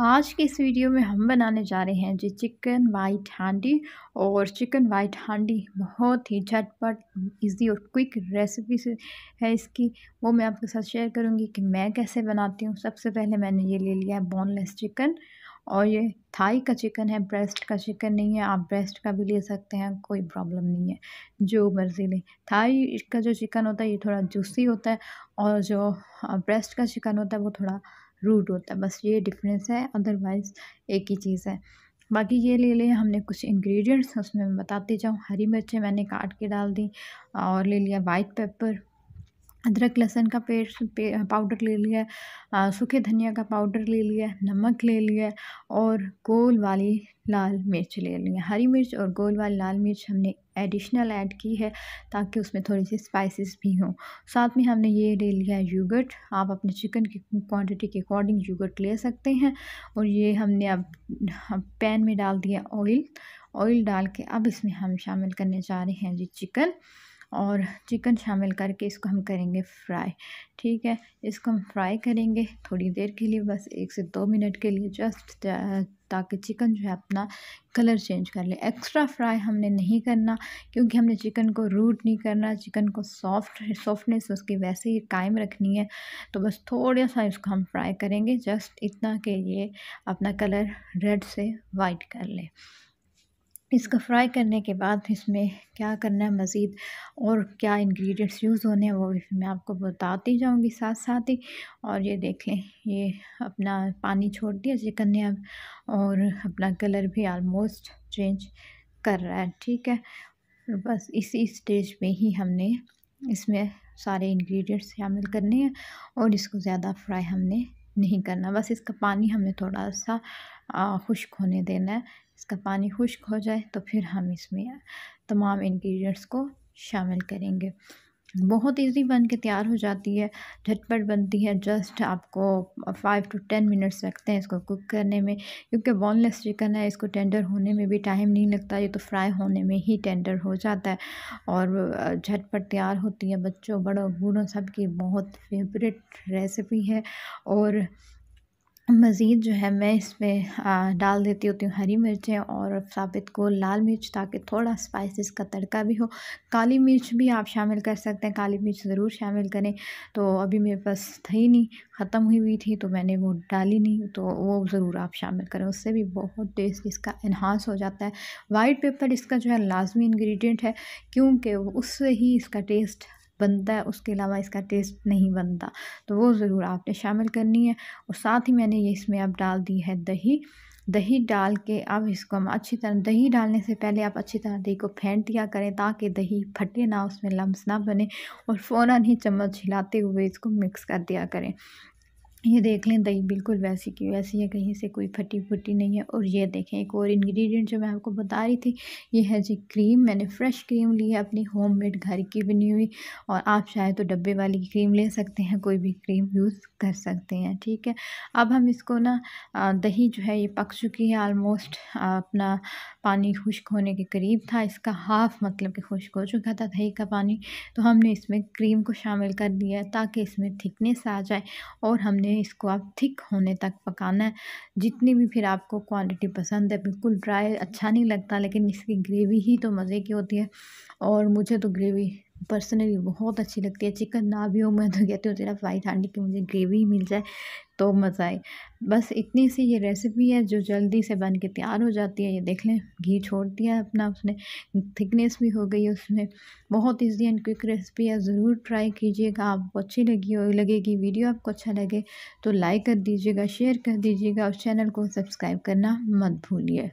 आज के इस वीडियो में हम बनाने जा रहे हैं जी चिकन वाइट हांडी। और चिकन वाइट हांडी बहुत ही झटपट इजी और क्विक रेसिपी से है इसकी। वो मैं आपके साथ शेयर करूँगी कि मैं कैसे बनाती हूँ। सबसे पहले मैंने ये ले लिया है बोनलेस चिकन और ये थाई का चिकन है ब्रेस्ट का चिकन नहीं है। आप ब्रेस्ट का भी ले सकते हैं, कोई प्रॉब्लम नहीं है, जो मर्ज़ी लें। थाई का जो चिकन होता है, ये थोड़ा जूसी होता है। और जो ब्रेस्ट का चिकन होता है, वो थोड़ा रूट होता है। बस ये डिफरेंस है अदरवाइज़ एक ही चीज़ है। बाकी ये ले लिया हमने कुछ इंग्रेडिएंट्स उसमें मैं बताती जाऊँ। हरी मिर्चें मैंने काट के डाल दी और ले लिया वाइट पेपर अदरक लहसुन का पेस्ट पे, पाउडर ले लिया सूखे धनिया का पाउडर ले लिया नमक ले लिया और गोल वाली लाल मिर्च ले लिया। हरी मिर्च और गोल वाली लाल मिर्च हमने एडिशनल ऐड की है ताकि उसमें थोड़ी सी स्पाइसेस भी हों। साथ में हमने ये ले लिया है यूगर्ट आप अपने चिकन की क्वांटिटी के अकॉर्डिंग यूगर्ट ले सकते हैं और ये हमने अब पैन में डाल दिया ऑयल ऑयल डाल के अब इसमें हम शामिल करने जा रहे हैं जी चिकन और चिकन शामिल करके इसको हम करेंगे फ्राई। ठीक है, इसको हम फ्राई करेंगे थोड़ी देर के लिए, बस एक से दो मिनट के लिए, जस्ट ताकि चिकन जो है अपना कलर चेंज कर ले। एक्स्ट्रा फ्राई हमने नहीं करना, क्योंकि हमने चिकन को रूट नहीं करना, चिकन को सॉफ्ट, सॉफ्टनेस उसकी वैसे ही कायम रखनी है। तो बस थोड़ा सा इसको हम फ्राई करेंगे, जस्ट इतना कि ये अपना कलर रेड से वाइट कर ले। इसको फ्राई करने के बाद इसमें क्या करना है मज़ीद और क्या इंग्रेडिएंट्स यूज़ होने हैं वो भी मैं आपको बताती जाऊँगी साथ साथ ही। और ये देख लें, ये अपना पानी छोड़ दिया चिकन ने अब और अपना कलर भी आलमोस्ट चेंज कर रहा है, ठीक है? बस इसी स्टेज में ही हमने इसमें सारे इंग्रेडिएंट्स शामिल करने हैं और इसको ज़्यादा फ्राई हमने नहीं करना। बस इसका पानी हमने थोड़ा सा खुश्क होने देना है। इसका पानी खुश्क हो जाए तो फिर हम इसमें तमाम इन्ग्रीडियंट्स को शामिल करेंगे। बहुत इजी बन के तैयार हो जाती है, झटपट बनती है। जस्ट आपको फाइव टू टेन मिनट्स लगते हैं इसको कुक करने में, क्योंकि बोनलेस चिकन है, इसको टेंडर होने में भी टाइम नहीं लगता, ये तो फ्राई होने में ही टेंडर हो जाता है। और झटपट तैयार होती है, बच्चों, बड़ों, बूढ़ों सबकी बहुत फेवरेट रेसिपी है। और मज़ीद जो है मैं इसमें डाल देती होती हूँ हरी मिर्चें और साबित को लाल मिर्च ताकि थोड़ा स्पाइसेस का तड़का भी हो। काली मिर्च भी आप शामिल कर सकते हैं, काली मिर्च ज़रूर शामिल करें। तो अभी मेरे पास थी नहीं, ख़त्म हुई हुई थी तो मैंने वो डाली नहीं तो वो ज़रूर आप शामिल करें, उससे भी बहुत टेस्ट इसका इन्हांस हो जाता है। वाइट पेपर इसका जो है लाजमी इन्ग्रीडियंट है, क्योंकि उससे ही इसका टेस्ट बनता है, उसके अलावा इसका टेस्ट नहीं बनता। तो वो ज़रूर आपने शामिल करनी है। और साथ ही मैंने ये इसमें अब डाल दी है दही। दही डाल के अब इसको हम अच्छी तरह, दही डालने से पहले आप अच्छी तरह दही को फेंट दिया करें ताकि दही फटे ना, उसमें लम्स ना बने। और फ़ौरन ही चम्मच हिलाते हुए इसको मिक्स कर दिया करें। ये देख लें, दही बिल्कुल वैसी की वैसी है, कहीं से कोई फटी फुटी नहीं है। और ये देखें, एक और इंग्रेडिएंट जो मैं आपको बता रही थी, ये है जी क्रीम मैंने फ़्रेश क्रीम ली है अपनी होममेड घर की बनी हुई। और आप चाहे तो डब्बे वाली की क्रीम ले सकते हैं, कोई भी क्रीम यूज़ कर सकते हैं, ठीक है? अब हम इसको ना दही जो है, ये पक चुकी है आलमोस्ट अपना पानी खुश्क होने के करीब था। इसका हाफ़ मतलब कि खुश्क हो चुका था दही का पानी। तो हमने इसमें क्रीम को शामिल कर दिया ताकि इसमें थिकनेस आ जाए। और हमने है, इसको आप थिक होने तक पकाना है। जितनी भी फिर आपको क्वांटिटी पसंद है, बिल्कुल ड्राई अच्छा नहीं लगता, लेकिन इसकी ग्रेवी ही तो मज़े की होती है। और मुझे तो ग्रेवी पर्सनली बहुत अच्छी लगती है। चिकन ना भी हो, मैं तो कहती हूँ सिर्फ़ वाइट हांडी की मुझे ग्रेवी मिल जाए तो मज़ा आए। बस इतनी सी ये रेसिपी है जो जल्दी से बन के तैयार हो जाती है। ये देख लें, घी छोड़ दिया है अपना उसने थिकनेस भी हो गई उसमें। बहुत ईजी एंड क्विक रेसिपी है, ज़रूर ट्राई कीजिएगा। आपको अच्छी लगी हो, लगेगी वीडियो आपको अच्छा लगे तो लाइक कर दीजिएगा शेयर कर दीजिएगा और चैनल को सब्सक्राइब करना मत भूलिए।